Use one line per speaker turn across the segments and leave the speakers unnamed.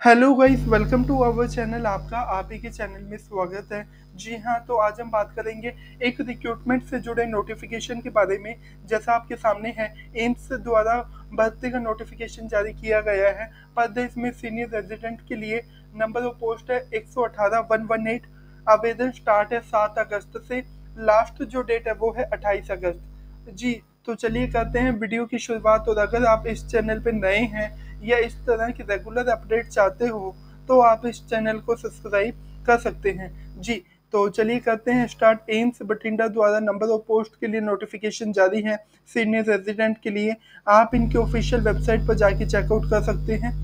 Hello guys, welcome to our channel आपका, आप ही के चैनल में स्वागत है। जी हाँ तो आज हम बात करेंगे एक रिक्रूटमेंट से जुड़े नोटिफिकेशन के बारे में। जैसा आपके सामने है, एम्स द्वारा भर्ती का नोटिफिकेशन जारी किया गया है। प्रदेश में सीनियर रेजिडेंट के लिए नंबर ऑफ़ पोस्ट है एक सौ अठारह वन वन एट आवेदन स्टार्ट है सात अगस्त से। लास्ट जो डेट है वो है अट्ठाईस अगस्त। जी तो चलिए करते हैं वीडियो की शुरुआत। और अगर आप इस चैनल पर नए हैं या इस तरह की रेगुलर अपडेट चाहते हो तो आप इस चैनल को सब्सक्राइब कर सकते हैं। जी तो चलिए करते हैं स्टार्ट एम्स बठिंडा द्वारा नंबर ऑफ़ पोस्ट के लिए नोटिफिकेशन जारी है सीनियर रेजिडेंट के लिए। आप इनके ऑफिशियल वेबसाइट पर जाके चेकआउट कर सकते हैं।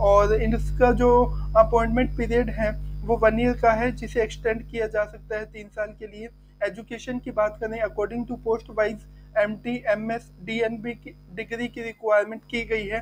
और इनका जो अपॉइंटमेंट पीरियड है, वो वन ईयर का है, जिसे एक्सटेंड किया जा सकता है तीन साल के लिए। एजुकेशन की बात करें according to post wise M T M S D N B degree की रिक्वायरमेंट की गई है।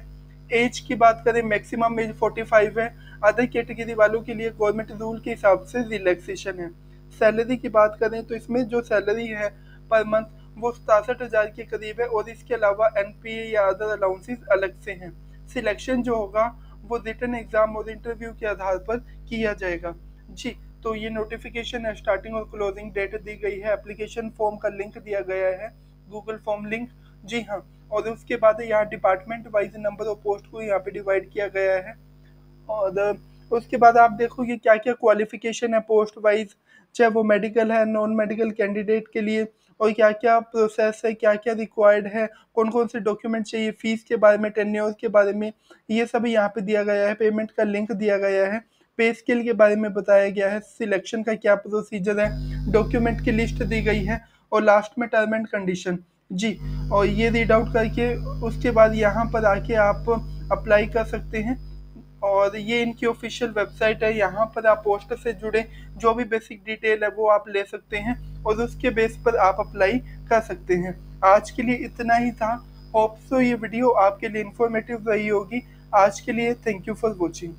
एज की बात करें मैक्सिमम एज 45 है। अदर कैटेगरी वालों के लिए गवर्नमेंट रूल के हिसाब से रिलैक्सेशन है। सैलरी की बात करें तो इसमें जो सैलरी है पर मंथ वो सतासठ हज़ार के करीब है और इसके अलावा एनपीए या अदर अलाउंसेस अलग से हैं। सिलेक्शन जो होगा, वो रिटर्न एग्ज़ाम और इंटरव्यू के आधार पर किया जाएगा। जी तो ये नोटिफिकेशन है स्टार्टिंग और क्लोजिंग डेट दी गई है। एप्लीकेशन फॉर्म का लिंक दिया गया है। गूगल फॉर्म लिंक जी हाँ और उसके बाद यहाँ department wise number of post को यहाँ पे डिवाइड किया गया है। और उसके बाद आप देखोगे क्या क्या क्वालिफिकेशन है पोस्ट वाइज चाहे वो मेडिकल है नॉन मेडिकल कैंडिडेट के लिए, और क्या क्या प्रोसेस है क्या क्या रिक्वायर्ड है कौन कौन से डॉक्यूमेंट चाहिए फ़ीस के बारे में टेन्योर के बारे में, ये सब यहाँ पे दिया गया है। पेमेंट का लिंक दिया गया है। पे स्केल के बारे में बताया गया है। सिलेक्शन का क्या प्रोसीजर है। डॉक्यूमेंट की लिस्ट दी गई है। और लास्ट में टर्म एंड कंडीशन जी, और ये रीड आउट करके उसके बाद यहाँ पर आके आप अप्लाई कर सकते हैं। और ये इनकी ऑफिशियल वेबसाइट है, यहाँ पर आप पोस्ट से जुड़े, जो भी बेसिक डिटेल है वो आप ले सकते हैं और उसके बेस पर आप अप्लाई कर सकते हैं। आज के लिए इतना ही था। होप सो ये वीडियो आपके लिए इन्फॉर्मेटिव रही होगी। आज के लिए थैंक यू फॉर वॉचिंग